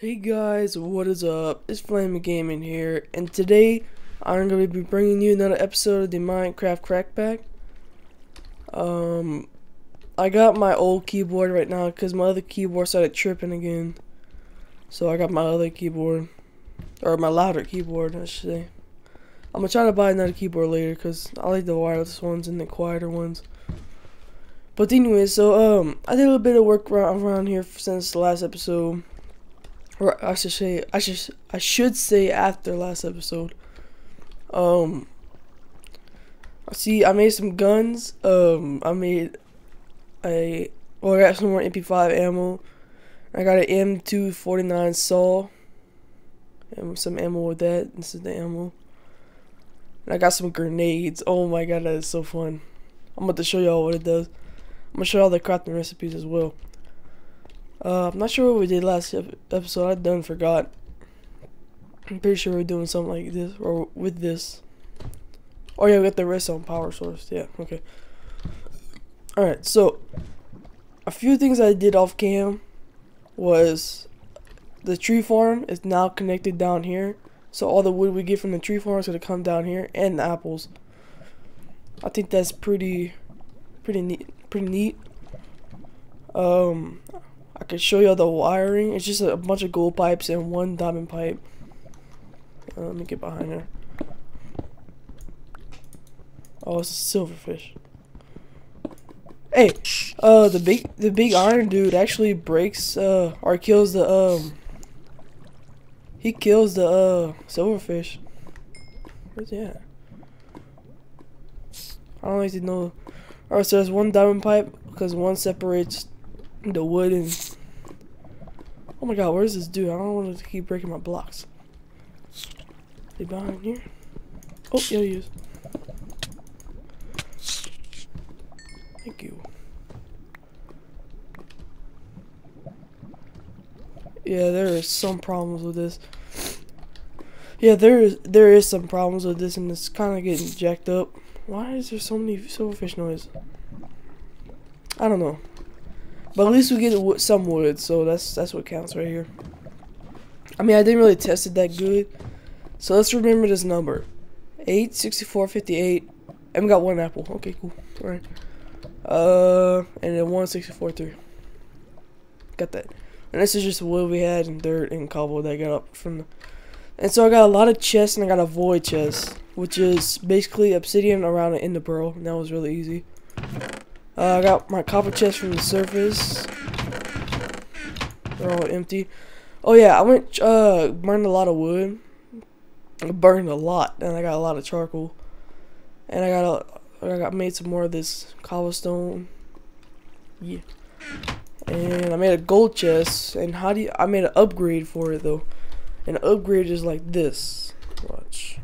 Hey guys, what is up? It's Flaming Gaming here, and today I'm going to be bringing you another episode of the Minecraft CrackPack. Um, I got my old keyboard right now because my other keyboard started tripping again. So I got my other keyboard, or my louder keyboard, I should say. I'm gonna try to buy another keyboard later because I like the wireless ones and the quieter ones. But anyway, so um, I did a little bit of work around here since the last episode or I should say I should I should say after last episode. Um see I made some guns. Um I made a well I got some more MP5 ammo. I got an M249 saw. And some ammo with that. This is the ammo. And I got some grenades. Oh my god, that is so fun. I'm about to show y'all what it does. I'm gonna show y'all the crafting recipes as well. Uh, I'm not sure what we did last episode. I done forgot. I'm pretty sure we're doing something like this or with this. Oh yeah, we got the redstone power source. Yeah, okay. All right, so a few things I did off cam was the tree farm is now connected down here. So all the wood we get from the tree farm is gonna come down here, and the apples. I think that's pretty, pretty neat. Pretty neat. Um, I can show you all the wiring. It's just a bunch of gold pipes and one diamond pipe. Uh, let me get behind her. Oh, it's a silverfish. Hey, uh, the big the big iron dude actually breaks uh or kills the um. He kills the uh silverfish. Where's he at? I don't to know. Alright, so there's one diamond pipe because one separates the wood and oh my god where's this dude? I don't want to keep breaking my blocks. They behind here? Oh yeah he is. Thank you. Yeah there is some problems with this. Yeah there is there is some problems with this and it's kind of getting jacked up. Why is there so many silverfish noise? I don't know. But at least we get some wood, so that's that's what counts right here. I mean, I didn't really test it that good. So let's remember this number. 8, 64, 58. And we got one apple. Okay, cool. Alright. Uh, and then 164, 3. Got that. And this is just wood we had and dirt and cobble that I got up from the... And so I got a lot of chests and I got a void chest. Which is basically obsidian around an ender pearl. And that was really easy. Uh, I got my copper chest from the surface. They're all empty. Oh yeah, I went uh burned a lot of wood. I burned a lot, and I got a lot of charcoal. And I got a, I got made some more of this cobblestone. Yeah. And I made a gold chest. And how do you? I made an upgrade for it though. An upgrade is like this. Watch.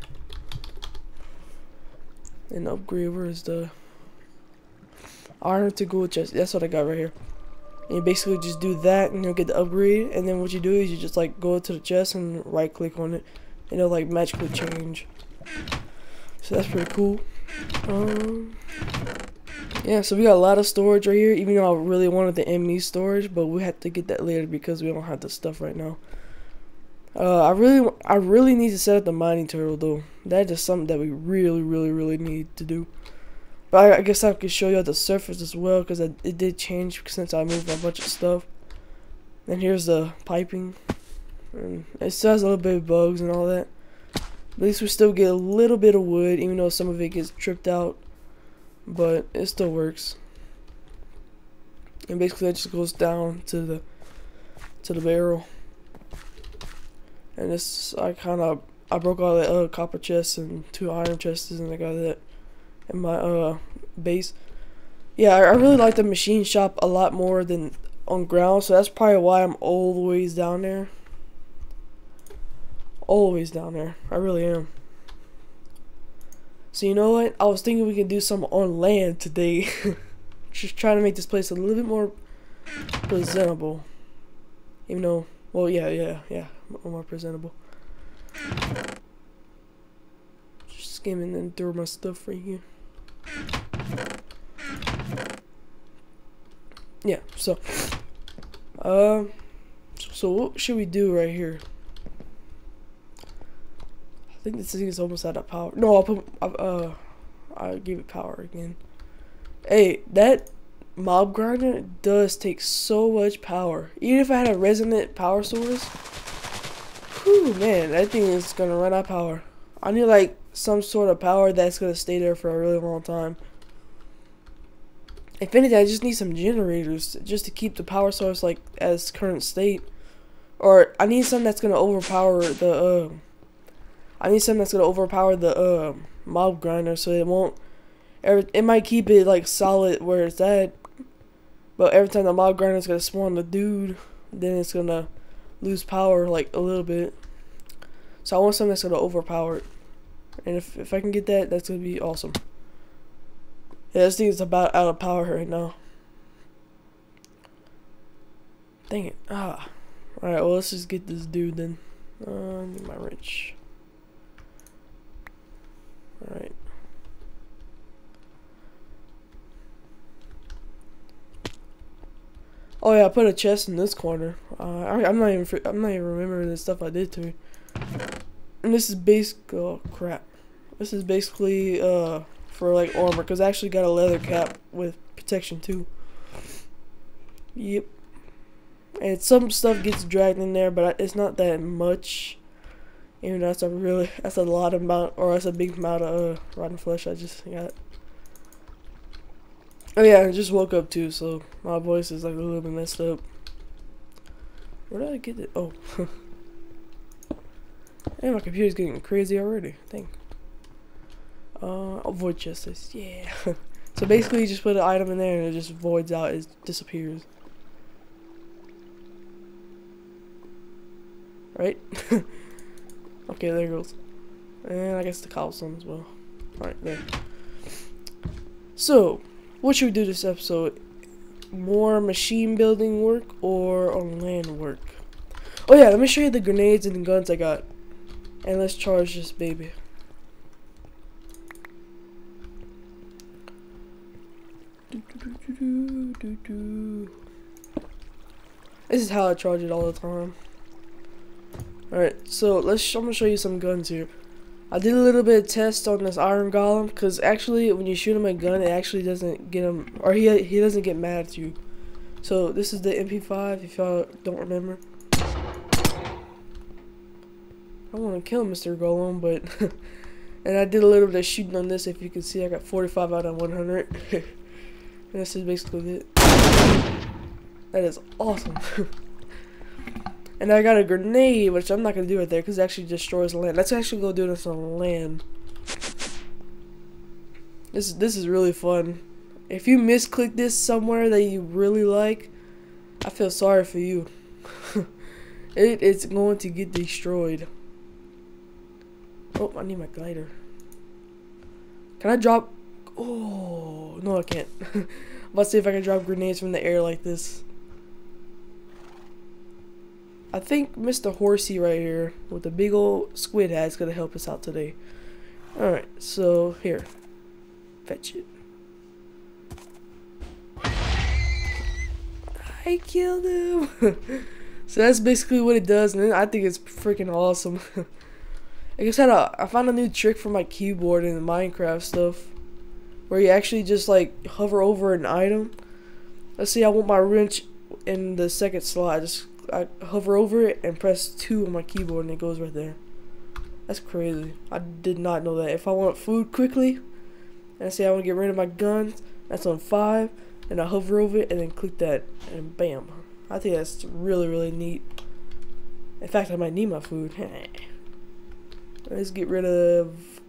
An upgrade. Where is the? Iron to gold chest. That's what I got right here. And you basically just do that and you'll get the upgrade. And then what you do is you just like go to the chest and right click on it. And it'll like magically change. So that's pretty cool. Um, yeah, so we got a lot of storage right here. Even though I really wanted the ME storage. But we have to get that later because we don't have the stuff right now. Uh, I really, I really need to set up the mining turtle though. That is something that we really, really, really need to do. But I, I guess I could show you the surface as well because it did change since I moved a bunch of stuff. And here's the piping. And it still has a little bit of bugs and all that. At least we still get a little bit of wood even though some of it gets tripped out. But it still works. And basically it just goes down to the to the barrel. And this I kind of I broke all the uh, copper chests and two iron chests and I got that in my uh base. Yeah, I, really like the machine shop a lot more than on ground, so that's probably why I'm always down there. Always down there. I really am. So you know what? I was thinking we could do some on land today. Just trying to make this place a little bit more presentable. Even though, well, yeah, yeah, yeah, more presentable. Just skimming and throw my stuff right here. Yeah, so, um, So what should we do right here? I think this thing is almost out of power. No, I'll put, uh, I'll give it power again. Hey, that mob grinder does take so much power. Even if I had a resonant power source, whew, man, that thing is gonna run out of power. I need like some sort of power that's gonna stay there for a really long time. If anything, I just need some generators just to keep the power source like as current state. Or I need something that's gonna overpower the. Uh, I need something that's gonna overpower the uh, mob grinder so it won't. It might keep it like solid where it's at, but every time the mob grinder is gonna spawn the dude, then it's gonna lose power like a little bit. So I want something that's gonna overpower it. And if if I can get that, that's gonna be awesome. Yeah, this thing is about out of power right now. Dang it. Ah. Alright, well, let's just get this dude then. Uh, I need my wrench. Alright. Oh yeah, I put a chest in this corner. Uh, I, am not even I'm not even remembering the stuff I did to. And this is basic. Oh crap! This is basically uh for like armor because I actually got a leather cap with protection too. Yep. And some stuff gets dragged in there, but it's not that much. Even though that's a really that's a lot of amount or that's a big amount of uh, rotten flesh I just got. Oh yeah, I just woke up too, so my voice is like a little bit messed up. Where did I get it? Oh. hey, my computer's getting crazy already. Thank. Uh, avoid justice. Yeah. so basically, you just put an item in there and it just voids out. It disappears. Right? okay, there goes. And I guess the cobblestone as well. Alright, there. So, what should we do this episode? More machine building work or land work? Oh yeah, let me show you the grenades and the guns I got. And let's charge this baby. This is how I charge it all the time. Alright, so let's I'm gonna show you some guns here. I did a little bit of test on this iron golem because actually when you shoot him a gun it actually doesn't get him or he he doesn't get mad at you. So this is the MP5 if y'all don't remember. I want to kill Mr. Golem but and I did a little bit of shooting on this if you can see I got 45 out of 100. and this is basically it. That is awesome. And I got a grenade, which I'm not going to do it there because it actually destroys land. Let's actually go do this on land. This, this is really fun. If you misclick this somewhere that you really like, I feel sorry for you. it, it's going to get destroyed. Oh, I need my glider. Can I drop... Oh, no I can't. Let's see if I can drop grenades from the air like this. I think Mr. Horsey right here with the big old squid hat is going to help us out today. Alright, so here. Fetch it. I killed him! so that's basically what it does, and I think it's freaking awesome. I guess a, I found a new trick for my keyboard in the Minecraft stuff. Where you actually just like hover over an item. Let's see, I want my wrench in the second slot. Just I hover over it and press 2 on my keyboard and it goes right there. That's crazy. I did not know that. If I want food quickly, and I say I want to get rid of my guns, that's on 5, and I hover over it and then click that, and bam. I think that's really, really neat. In fact, I might need my food. Let's get rid of...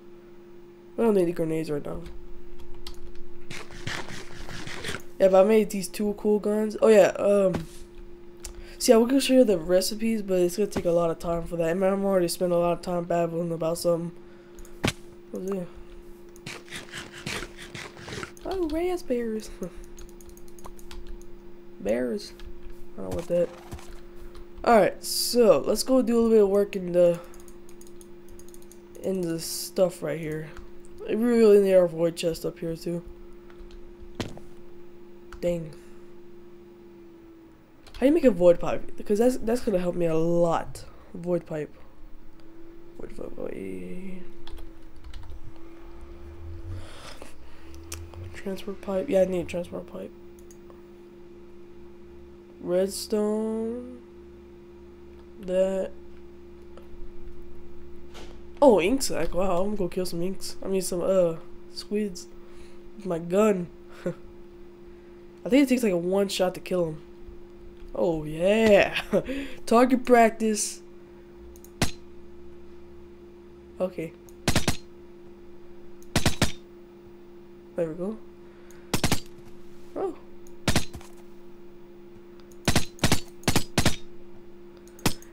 I don't need the grenades right now. Yeah, but I made these two cool guns. Oh yeah, um... See, I will show you the recipes, but it's gonna take a lot of time for that. Mean, I'm already spent a lot of time babbling about something. What's it? Oh, raspberries. Bears. I don't know what that. Alright, so let's go do a little bit of work in the in the stuff right here. We really need our void chest up here too. Dang. How do you make a void pipe? Because that's that's gonna help me a lot. Void pipe. Void pipe. Transport pipe. Yeah, I need a transport pipe. Redstone. That. Oh, ink sac. Wow, I'm gonna go kill some inks. I mean, some uh squids with my gun. I think it takes like a one shot to kill him. Oh yeah, target practice. Okay. There we go. Oh.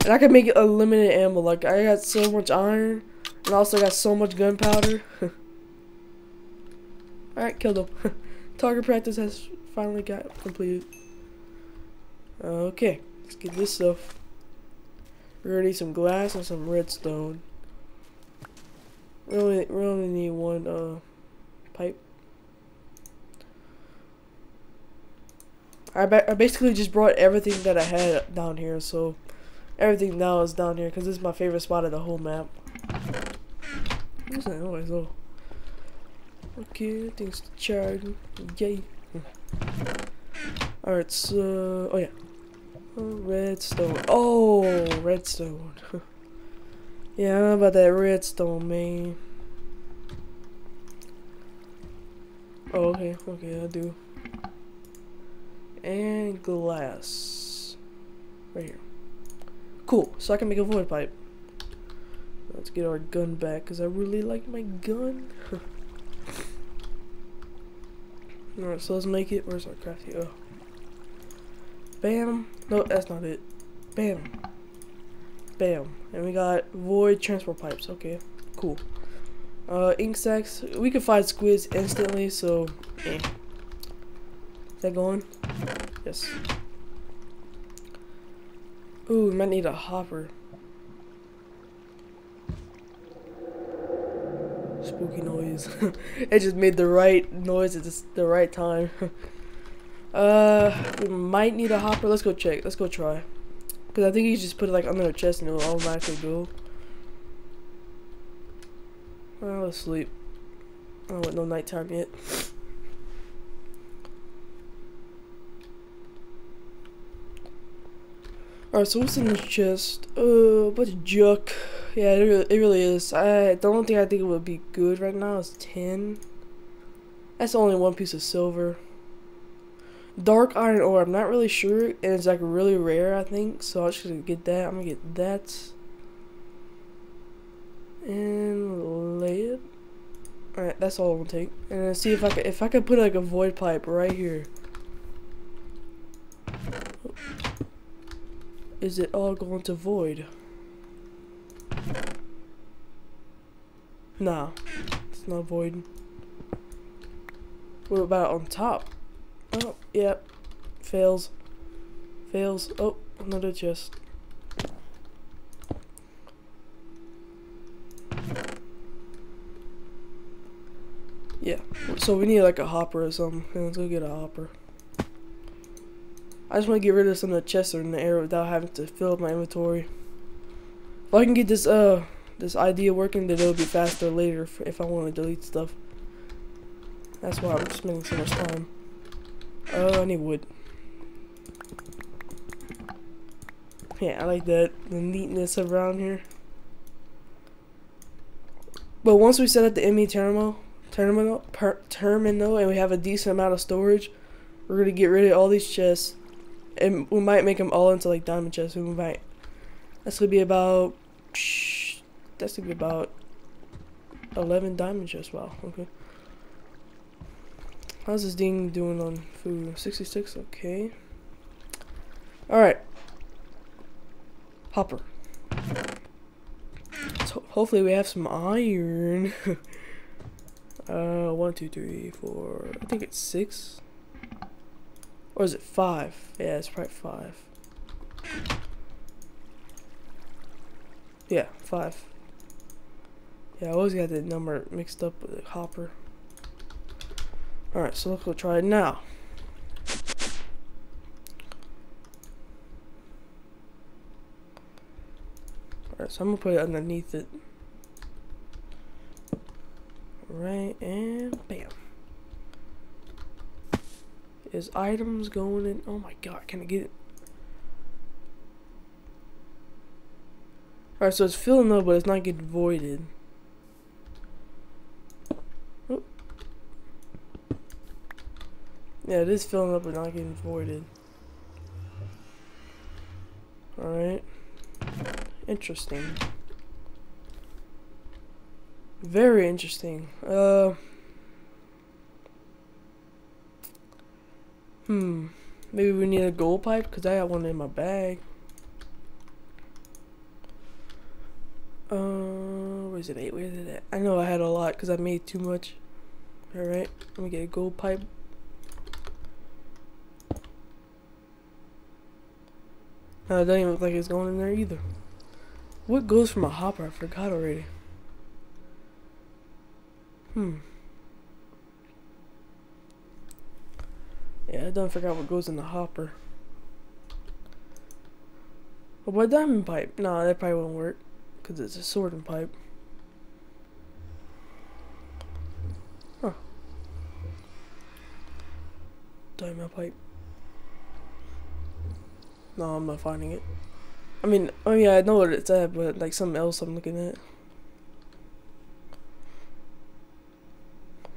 And I can make it unlimited ammo. Like, I got so much iron. And also got so much gunpowder. Alright, killed him. Target practice has finally got completed. Okay, let's get this stuff. We're gonna need some glass and some redstone. We only, we only need one uh, pipe. I, ba I basically just brought everything that I had down here, so everything now is down here because this is my favorite spot of the whole map. What's that noise? Oh. Okay, things charge. Yay. Alright, so. Oh, yeah. Redstone. Oh, redstone. yeah, about that redstone, man. Oh, okay, okay, I do. And glass. Right here. Cool, so I can make a void pipe. Let's get our gun back, because I really like my gun. Alright, so let's make it. Where's our crafty? Oh. Bam. No, that's not it. Bam. Bam. And we got void transport pipes. Okay, cool. Uh, ink sacs. We can find squids instantly, so, eh. Is that going? Yes. Ooh, we might need a hopper. Spooky noise. it just made the right noise at the right time. uh, we might need a hopper. Let's go check. Let's go try. Because I think you just put it like under the chest and it'll automatically go. Well, let's sleep. Oh, with no nighttime yet. Alright, so what's in this chest? Uh, a bunch of junk. Yeah, it really, it really is. I the only thing I think it would be good right now is tin. That's only one piece of silver. Dark iron ore, I'm not really sure, and it's like really rare, I think. So I'm just gonna get that. I'm gonna get that. And lead. Alright, that's all we'll take. And then see if I can if I could put like a void pipe right here. Is it all going to void? No, it's not void. What about on top? Oh, yep. Fails. Fails. Oh, another chest. Yeah, so we need like a hopper or something. Let's go get a hopper. I just want to get rid of some of the chests in the air without having to fill up my inventory. If I can get this uh this idea working, then it'll be faster later if I want to delete stuff. That's why I'm spending so much time. Oh, I need wood. Yeah, I like that the neatness around here. But once we set up the ME terminal, terminal, per, terminal, and we have a decent amount of storage, we're gonna get rid of all these chests, and we might make them all into like diamond chests. We might. That's gonna be about. That's gonna be about. Eleven diamond chests. Wow. Okay. How's this ding doing on food? 66. Okay. All right. Hopper. So hopefully we have some iron. Uh, one, two, three, four. I think it's six. Or is it five? Yeah, it's probably five. Yeah, five. Yeah, I always got the number mixed up with the hopper. Alright, so let's go try it now. Alright, so I'm gonna put it underneath it. Right, and bam. Is items going in? Oh my god, can I get it? Alright, so it's filling up, but it's not getting voided. Yeah, it is filling up, but not getting voided. Alright. Interesting. Very interesting. Uh. Hmm. Maybe we need a gold pipe because I got one in my bag. Uh, where is it? Where is it at? I know I had a lot because I made too much. Alright, let me get a gold pipe. No, it doesn't even look like it's going in there either. What goes from a hopper? I forgot already. Hmm. Yeah, I don't forget what goes in the hopper. Oh, what diamond pipe? No, that probably won't work. Because it's a sword and pipe. Huh. Diamond pipe. No, I'm not finding it. I mean, oh yeah, I know what it's at, but like something else I'm looking at.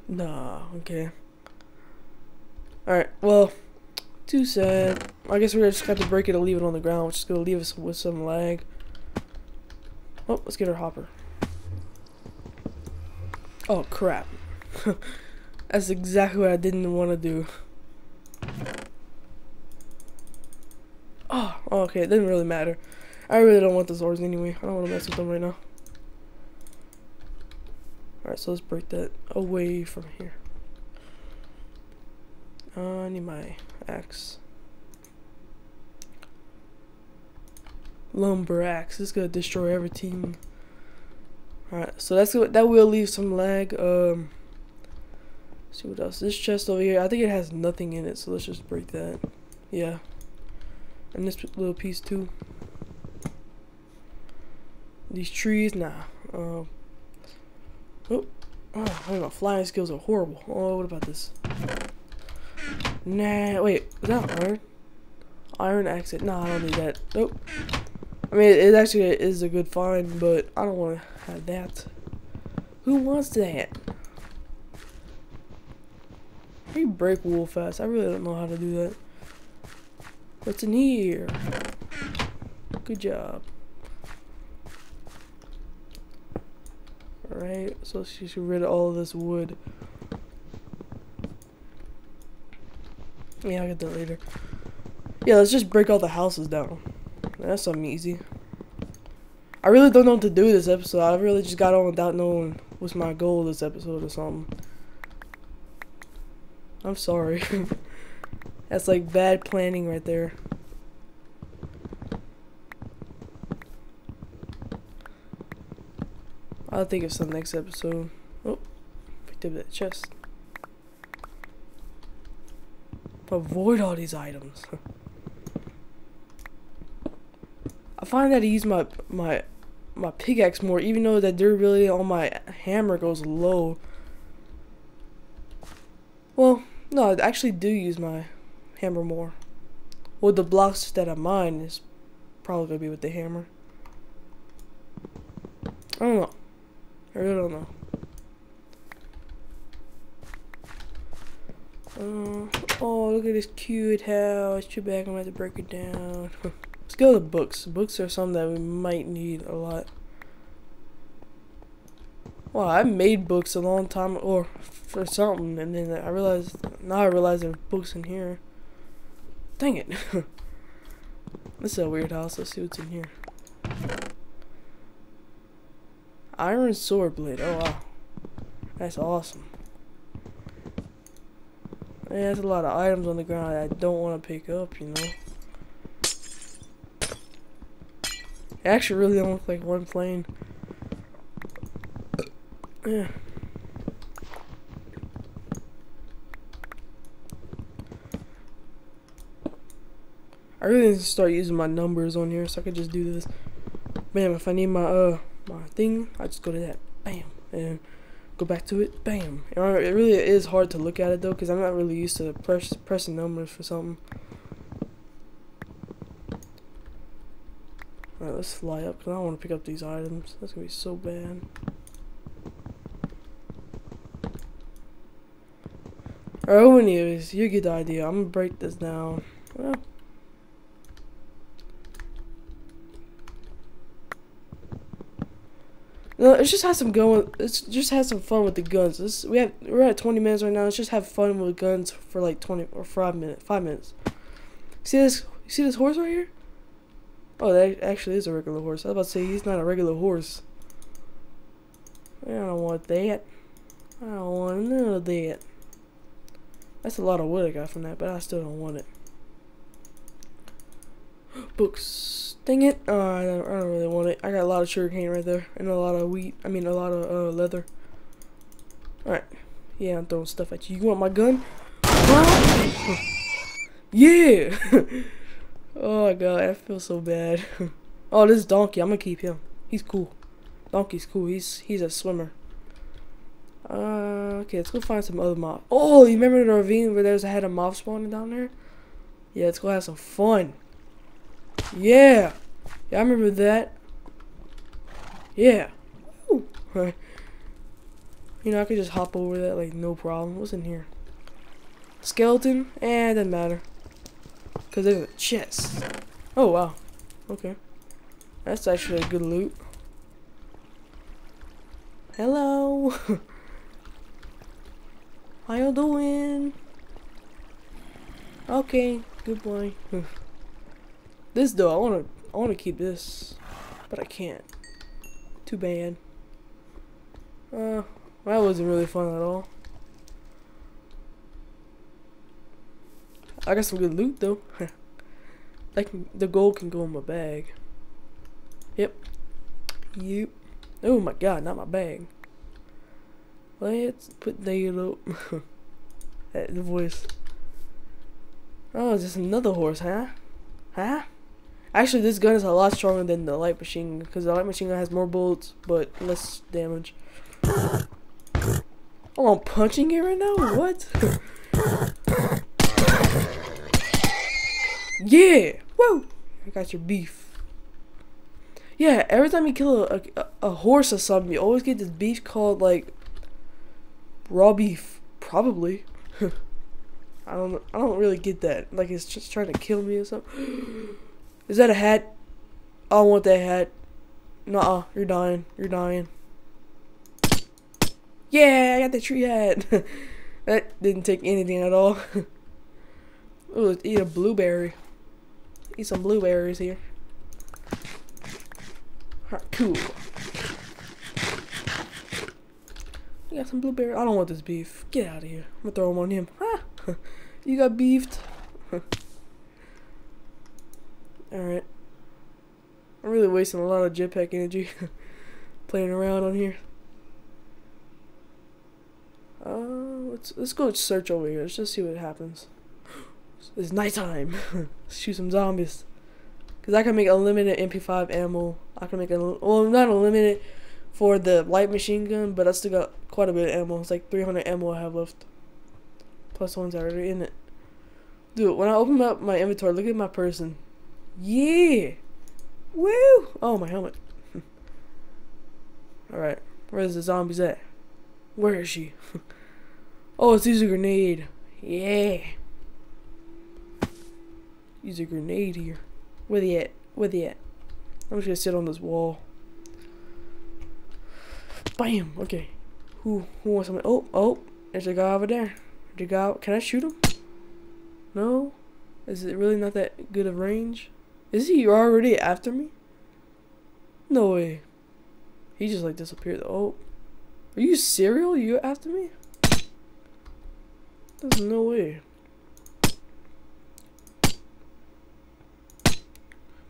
Nah, okay. Alright, well, too sad. I guess we're just going to have to break it and leave it on the ground, which is going to leave us with some lag. Oh, let's get our hopper. Oh, crap. That's exactly what I didn't want to do. Oh, okay, it didn't really matter. I really don't want the swords anyway. I don't want to mess with them right now. Alright, so let's break that away from here. Uh, I need my axe. Lumber axe. This is gonna destroy everything. Alright, so that's that will leave some lag. Um, see what else. This chest over here, I think it has nothing in it, so let's just break that. Yeah. And this little piece too. These trees, nah. Uh, oh, oh, my flying skills are horrible. Oh, what about this? Nah, wait, is that iron? Iron exit. Nah, I don't need that. Nope. I mean, it actually is a good find, but I don't want to have that. Who wants that? You break wool fast. I really don't know how to do that. What's in here? Good job. Alright, so get rid of all of this wood. Yeah, I'll get that later. Yeah, let's just break all the houses down. That's something easy. I really don't know what to do this episode. I really just got on without knowing what's my goal this episode or something. I'm sorry. That's like bad planning right there. I'll think of some next episode. Oh, picked up that chest. Avoid all these items. I find that I use my my my pickaxe more, even though the durability on my hammer goes low. Well, no, I actually do use my hammer more. Well, the blocks that I mine is probably gonna be with the hammer. I don't know. I really don't know. Uh, oh, look at this cute house. Too bad I'm gonna have to break it down. Let's go to books. Books are something that we might need a lot. Well, I made books a long time, or for something, and then I realized, now I realize there's books in here. Dang it. this is a weird house. Let's see what's in here. Iron sword blade. Oh, wow. That's awesome. Yeah, there's a lot of items on the ground I don't want to pick up, you know. It actually really don't look like one plane. Yeah. I really need to start using my numbers on here so I can just do this. Bam, if I need my uh my thing, I just go to that. Bam. And go back to it. Bam. It really is hard to look at it though, because I'm not really used to press pressing numbers for something. Alright, let's fly up, because I don't want to pick up these items. That's going to be so bad. Alright, anyways, you get the idea. I'm going to break this down. Well, No, let's just have some going. Let's just have some fun with the guns. Let's, we have we're at 20 minutes right now. Let's just have fun with guns for like 20 or five minutes. Five minutes. See this? See this horse right here? Oh, that actually is a regular horse. I was about to say he's not a regular horse. I don't want that. I don't want none of that. That's a lot of wood I got from that, but I still don't want it. Books. Dang it. Oh, I don't, I don't really want it. I got a lot of sugar cane right there. And a lot of wheat. I mean, a lot of uh, leather. Alright. Yeah, I'm throwing stuff at you. You want my gun? yeah! oh my god, I feel so bad. oh, this donkey. I'm gonna keep him. He's cool. Donkey's cool. He's he's a swimmer. Uh, okay, let's go find some other mob. Oh, you remember the ravine where there's a head of mob spawning down there? Yeah, let's go have some fun. Yeah. Yeah, I remember that. Yeah. Ooh. You know, I could just hop over that like no problem. What's in here? Skeleton? Eh, doesn't matter. Because there's a chest. Oh, wow. Okay. That's actually a good loot. Hello. How you doing? Okay, good boy. This though, I wanna I wanna keep this. But I can't. Too bad. Uh that wasn't really fun at all. I got some good loot though. like the gold can go in my bag. Yep. Yep. Oh my god, not my bag. Let's put that up. the voice. Oh, this another horse, huh? Huh? Actually, this gun is a lot stronger than the light machine because the light machine gun has more bullets but less damage. Oh, I'm punching it right now? What? yeah! Whoa! I got your beef. Yeah, every time you kill a, a, a horse or something, you always get this beef called, like, raw beef. Probably. I don't I don't really get that. Like it's just trying to kill me or something. Is that a hat? I want that hat. Nuh-uh. You're dying. You're dying. Yeah, I got the tree hat. that didn't take anything at all. Ooh, eat a blueberry. Eat some blueberries here. cool. I got some blueberry. I don't want this beef. Get out of here. I'm gonna throw them on him. you got beefed. Alright. I'm really wasting a lot of jetpack energy playing around on here. Uh, let's let's go search over here. Let's just see what happens. It's nighttime. let's shoot some zombies. Cause I can make unlimited MP5 ammo. I can make a well, not unlimited for the light machine gun, but I still got quite a bit of ammo. It's like 300 ammo I have left. Plus ones already in it. Dude, when I open up my inventory, look at my person. Yeah! Woo! Oh, my helmet. Alright. Where's the zombies at? Where is she? oh, it's use a grenade. Yeah. Use a grenade here. Where the at? Where the at? I'm just gonna sit on this wall. Bam! Okay. Who who wants something? Oh, oh, there's a guy over there. The guy can I shoot him? No? Is it really not that good of range? Is he already after me? No way. He just like disappeared. Oh. Are you serial? You after me? There's no way.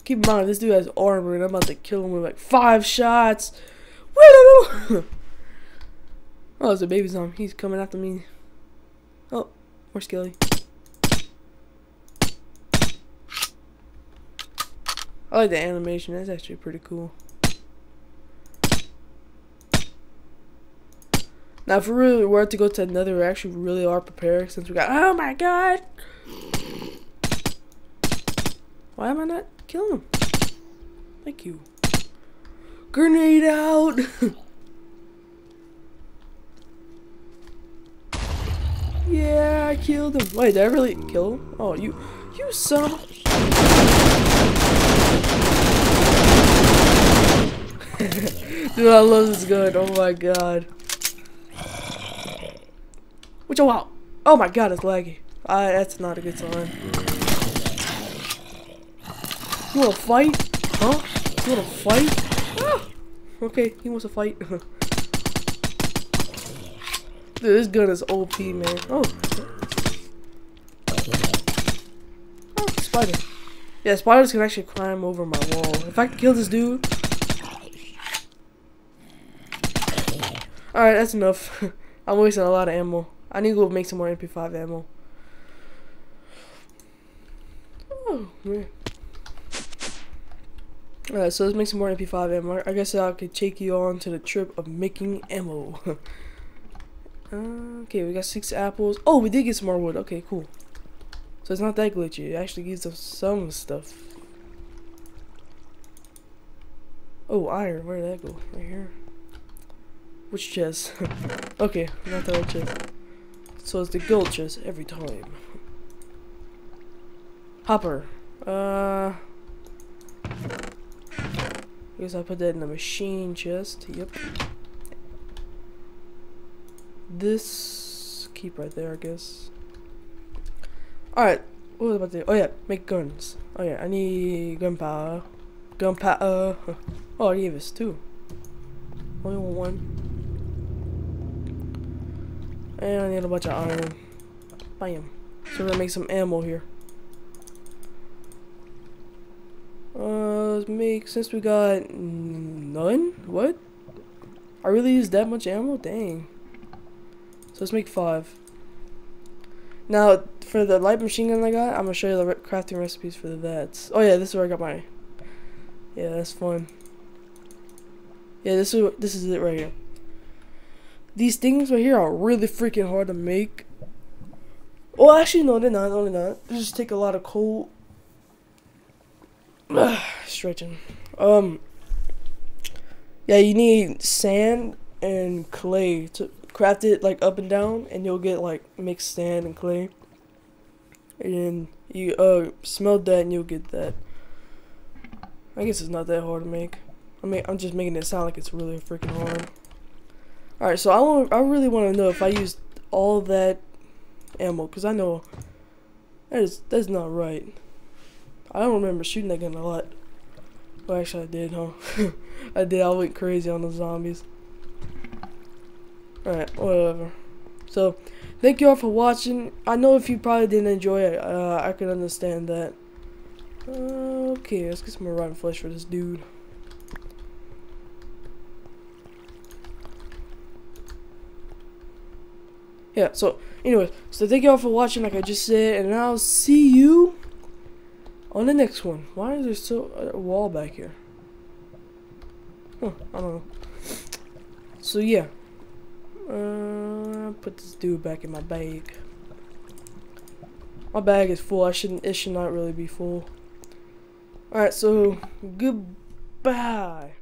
Keep in mind, this dude has armor and I'm about to kill him with like five shots. Woo! oh, it's a baby zombie. He's coming after me. Oh, more skelly. I like the animation. That's actually pretty cool. Now, if we really were to go to another, we actually really are prepared since we got. Oh my god! Why am I not killing him? Thank you. Grenade out! yeah, I killed him. Wait, did I really kill him? Oh, you, you son of Dude, I love this gun. Oh my god. Which wow. Oh my god, it's laggy. Uh, that's not a good sign. You wanna fight? Huh? You wanna fight? Ah! Okay, he wants to fight. Dude, this gun is OP, man. Oh. Oh, spider. Yeah, spiders can actually climb over my wall. If I can kill this dude. Alright, that's enough. I'm wasting a lot of ammo. I need to go make some more MP5 ammo. Oh, man. Alright, so let's make some more MP5 ammo. I guess I could take you on to the trip of making ammo. uh, okay, we got six apples. Oh, we did get some more wood. Okay, cool. So it's not that glitchy. It actually gives us some stuff. Oh, iron. Where did that go? Right here. Which chest? okay, not the right chest. So it's the gold chest every time. Hopper. Uh. I guess I put that in the machine chest. Yep. This keep right there, I guess. Alright. What was I about to do? Oh yeah, make guns. Oh yeah, I need gunpowder. Gunpowder. Oh, I gave us two. Only one. And I need a bunch of iron. Bam. So we're gonna make some ammo here. Uh, make, since we got none? What? I really used that much ammo? Dang. So let's make five. Now, for the light machine gun I got, I'm gonna show you the crafting recipes for the that. Oh yeah, this is where I got my, yeah, that's fun. Yeah, this is, this is it right here. These things right here are really freaking hard to make. Well, actually, no, they're not. No, they're not. They just take a lot of coal. Stretching. Um. Yeah, you need sand and clay to craft it like up and down, and you'll get like mixed sand and clay. And you uh smelt that, and you'll get that. I guess it's not that hard to make. I mean, I'm just making it sound like it's really freaking hard. Alright, so I want I really want to know if I used all that ammo because I know that is that's not right. I don't remember shooting that gun a lot. Well, actually, I did, huh? I did. I went crazy on the zombies. Alright, whatever. So, thank you all for watching. I know if you probably didn't enjoy it, uh, I can understand that. Uh, okay, let's get some more rotten flesh for this dude. yeah, so anyway, so thank you all for watching, like I just said, and I'll see you on the next one. Why is there still a wall back here? Huh, I don't know. So yeah, uh, put this dude back in my bag. My bag is full. I shouldn't. It should not really be full. All right, so goodbye.